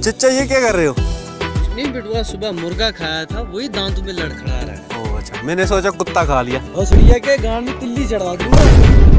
चचा ये क्या कर रहे हो? नहीं बिटुआ सुबह मुर्गा खाया था वही दांत में लड़खड़ा रहा है। ओ अच्छा मैंने सोचा कुत्ता खा लिया। और सुनिया के गांड में तिल्ली चढ़वा दूँगा।